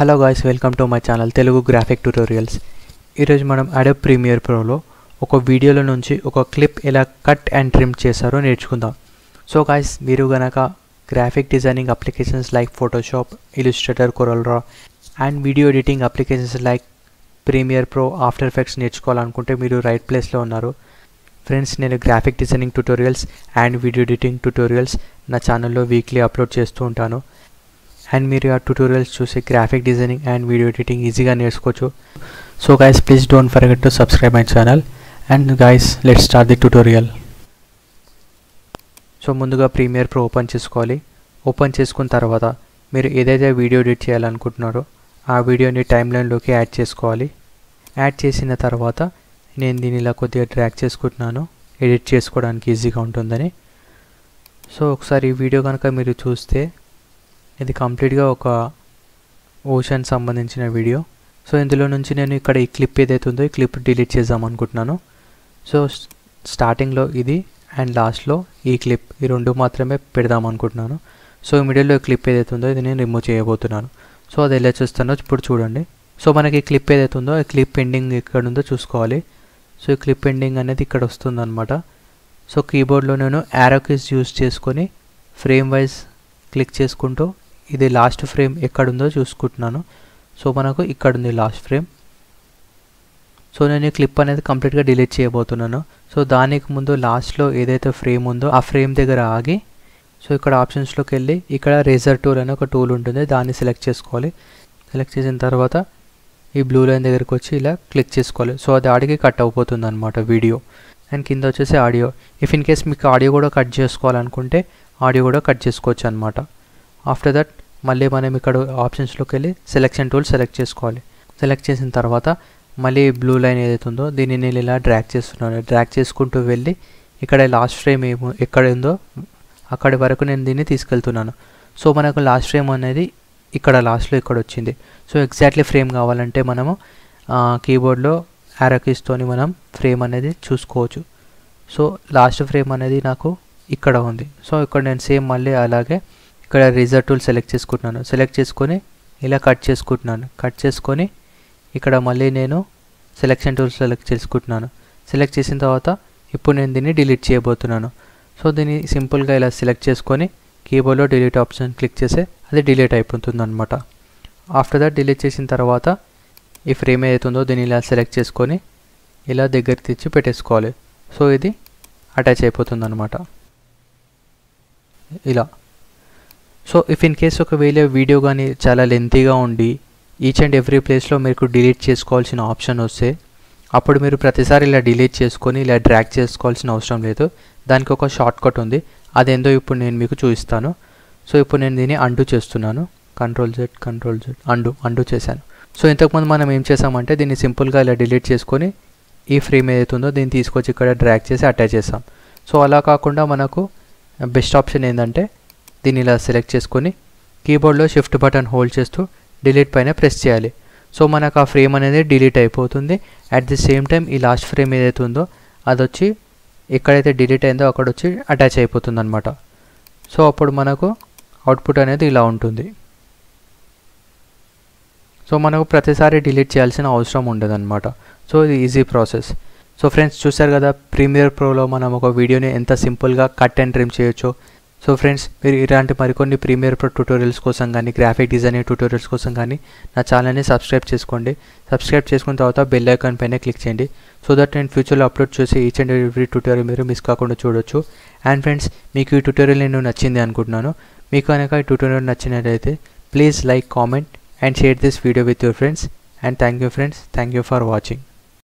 Hello guys welcome to my channel Telugu graphic tutorials ఈరోజు మనం అడబ్ premier ప్రోలో ఒక వీడియోలో నుంచి ఒక క్లిప్ ఎలా కట్ అండ్ ట్రిమ్ చేస్తారో నేర్చుకుందాం. సో గాయస్ మీరు గనక graphic designing applications like Photoshop Illustrator CorelDRAW and video editing applications like Premiere Pro After Effects నేర్చుకోవాలనుకుంటే మీరు రైట్ ప్లేస్లో ఉన్నారు. ఫ్రెండ్స్ నేను graphic designing tutorials and video editing tutorials నా ఛానల్లో వీక్లీ అప్లోడ్ చేస్తూ ఉంటాను. అండ్ మీరు ఆ ట్యూటోరియల్స్ చూసి graphic designing and video editing ఈజీగా నేర్చుకోవచ్చు. So guys please don't forget to subscribe my channel and guys let start the tutorial so ముందుగా ప్రీమియర్ ప్రో ఓపెన్ చేసుకోవాలి. ఓపెన్ చేసుకున్న తర్వాత మీరు ఏదైతే వీడియో ఎడిట్ చేయాలనుకుంటున్నారో ఆ వీడియోని టైం లైన్లోకి యాడ్ చేసుకోవాలి. యాడ్ చేసిన తర్వాత నేను దీన్ని ఇలా కొద్దిగా ట్రాక్ చేసుకుంటున్నాను. ఎడిట్ చేసుకోవడానికి ఈజీగా ఉంటుందని. సో ఒకసారి ఈ వీడియో కనుక మీరు చూస్తే ఇది కంప్లీట్గా ఒక ఓషన్ సంబంధించిన వీడియో. సో ఇందులో నుంచి నేను ఇక్కడ ఈ క్లిప్ ఏదైతే ఉందో ఈ క్లిప్ డిలీట్ చేద్దాం అనుకుంటున్నాను. సో స్టార్టింగ్లో ఇది అండ్ లాస్ట్లో ఈ క్లిప్ ఈ రెండు మాత్రమే పెడదాం అనుకుంటున్నాను. సో ఈ మిడిల్లో క్లిప్ ఏదైతే ఉందో ఇది నేను రిమూవ్ చేయబోతున్నాను. సో అది ఎలా చూస్తానో ఇప్పుడు చూడండి. సో మనకి ఈ క్లిప్ ఏదైతే ఉందో ఈ క్లిప్ ఎండింగ్ ఎక్కడ ఉందో చూసుకోవాలి. సో ఈ క్లిప్ ఎండింగ్ అనేది ఇక్కడ వస్తుందన్నమాట. సో కీబోర్డ్లో నేను యారో కీస్ యూస్ చేసుకొని ఫ్రేమ్ వైజ్ క్లిక్ చేసుకుంటూ ఇది లాస్ట్ ఫ్రేమ్ ఎక్కడుందో చూసుకుంటున్నాను. సో మనకు ఇక్కడ ఉంది లాస్ట్ ఫ్రేమ్ సో నేను ఈ క్లిప్ అనేది కంప్లీట్గా డిలీట్ చేయబోతున్నాను. సో దానికి ముందు లాస్ట్లో ఏదైతే ఫ్రేమ్ ఉందో ఆ ఫ్రేమ్ దగ్గర ఆగి సో ఇక్కడ ఆప్షన్స్లోకి వెళ్ళి ఇక్కడ రేజర్ టూల్ అనే ఒక టూల్ ఉంటుంది. దాన్ని సెలెక్ట్ చేసుకోవాలి. సెలెక్ట్ చేసిన తర్వాత ఈ బ్లూ లైన్ దగ్గరికి వచ్చి ఇలా క్లిక్ చేసుకోవాలి. సో అది ఆడికి కట్ అయిపోతుంది అనమాట వీడియో అండ్ కింద వచ్చేసి ఆడియో ఇఫ్ ఇన్ కేస్ మీకు ఆడియో కూడా కట్ చేసుకోవాలనుకుంటే ఆడియో కూడా కట్ చేసుకోవచ్చు అనమాట ఆఫ్టర్ దట్ మళ్ళీ మనం ఇక్కడ ఆప్షన్స్లోకి వెళ్ళి సెలెక్షన్ టూల్ సెలెక్ట్ చేసుకోవాలి. సెలెక్ట్ చేసిన తర్వాత మళ్ళీ బ్లూ లైన్ ఏదైతే ఉందో దీన్ని నేను ఇలా డ్రాక్ చేస్తున్నాను. డ్రాక్ చేసుకుంటూ వెళ్ళి ఇక్కడ లాస్ట్ ఫ్రేమ్ ఏమో ఎక్కడ ఉందో అక్కడి వరకు నేను దీన్ని తీసుకెళ్తున్నాను. సో మనకు లాస్ట్ ఫ్రేమ్ అనేది ఇక్కడ లాస్ట్లో ఇక్కడ వచ్చింది. సో ఎగ్జాక్ట్లీ ఫ్రేమ్ కావాలంటే మనము కీబోర్డ్లో యారకీస్తోని మనం ఫ్రేమ్ అనేది చూసుకోవచ్చు. సో లాస్ట్ ఫ్రేమ్ అనేది నాకు ఇక్కడ ఉంది. సో ఇక్కడ నేను సేమ్ మళ్ళీ అలాగే ఇక్కడ రిజర్ టూల్ సెలెక్ట్ చేసుకుంటున్నాను. సెలెక్ట్ చేసుకొని ఇలా కట్ చేసుకుంటున్నాను. కట్ చేసుకొని ఇక్కడ మళ్ళీ నేను సెలెక్షన్ టూల్ సెలెక్ట్ చేసుకుంటున్నాను. సెలెక్ట్ చేసిన తర్వాత ఇప్పుడు నేను దీన్ని డిలీట్ చేయబోతున్నాను. సో దీన్ని సింపుల్గా ఇలా సెలెక్ట్ చేసుకొని కీబోర్డ్లో డిలీట్ ఆప్షన్ క్లిక్ చేస్తే అది డిలీట్ అయిపోతుంది అనమాట ఆఫ్టర్ దట్ డిలీట్ చేసిన తర్వాత ఈ ఫ్రేమ్ ఏదైతుందో దీన్ని ఇలా సెలెక్ట్ చేసుకొని ఇలా దగ్గర తెచ్చి పెట్టేసుకోవాలి. సో ఇది అటాచ్ అయిపోతుంది అనమాట ఇలా. సో ఇఫ్ ఇన్ కేస్ ఒకవేళ వీడియో కానీ చాలా లెంతీగా ఉండి ఈచ్ అండ్ ఎవ్రీ ప్లేస్లో మీకు డిలీట్ చేసుకోవాల్సిన ఆప్షన్ వస్తే అప్పుడు మీరు ప్రతిసారి ఇలా డిలీట్ చేసుకొని ఇలా డ్రాక్ చేసుకోవాల్సిన అవసరం లేదు. దానికి ఒక షార్ట్ కట్ ఉంది. అదేందో ఇప్పుడు నేను మీకు చూపిస్తాను. సో ఇప్పుడు నేను దీన్ని అండు చేస్తున్నాను. Control Z control Z undo undo చేశాను. సో ఇంతకుముందు మనం ఏం చేసామంటే దీన్ని సింపుల్గా ఇలా డిలీట్ చేసుకొని ఈ ఫ్రేమ్ ఏదైతే ఉందో దీన్ని తీసుకొచ్చి ఇక్కడ డ్రాక్ చేసి అటాచ్ చేసాం సో అలా కాకుండా మనకు బెస్ట్ ఆప్షన్ ఏంటంటే దీన్ని ఇలా సెలెక్ట్ చేసుకొని కీబోర్డ్లో షిఫ్ట్ బటన్ హోల్డ్ చేస్తూ డిలీట్ పైన ప్రెస్ చేయాలి. సో మనకు ఆ ఫ్రేమ్ అనేది డిలీట్ అయిపోతుంది. అట్ ది సేమ్ టైం ఈ లాస్ట్ ఫ్రేమ్ ఏదైతే ఉందో అది వచ్చి ఎక్కడైతే డిలీట్ అయిందో అక్కడ వచ్చి అటాచ్ అయిపోతుంది అనమాట సో అప్పుడు మనకు అవుట్పుట్ అనేది ఇలా ఉంటుంది. సో మనకు ప్రతిసారి డిలీట్ చేయాల్సిన అవసరం ఉండదు అనమాట సో ఇది ఈజీ ప్రాసెస్ సో ఫ్రెండ్స్ చూసారు కదా ప్రీమియర్ ప్రోలో మనం ఒక వీడియోని ఎంత సింపుల్గా కట్ అండ్ ట్రిమ్ చేయొచ్చో సో ఫ్రెండ్స్ మీరు ఇలాంటి మరికొన్ని ప్రీమియర్ ప్రో ట్యూటోరియల్స్ కోసం కానీ గ్రాఫిక్ డిజైనింగ్ ట్యూటోరియల్స్ కోసం కానీ నా ఛానల్ని సబ్స్క్రైబ్ చేసుకోండి. సబ్స్క్రైబ్ చేసుకున్న తర్వాత బెల్ ఐకాన్ పైన క్లిక్ చేయండి. సో దట్ నేను ఫ్యూచర్లో అప్లోడ్ చేసి ఈచ్ అండ్ ఎవ్రీ ట్యూటోరియల్ మీరు మిస్ కాకుండా చూడొచ్చు. అండ్ ఫ్రెండ్స్ మీకు ఈ ట్యూటోరియల్ నేను నచ్చింది అనుకుంటున్నాను. మీకు కనుక ఈ ట్యూటోరియల్ నచ్చినట్లయితే please like comment and share this video with your friends and thank you friends thank you for watching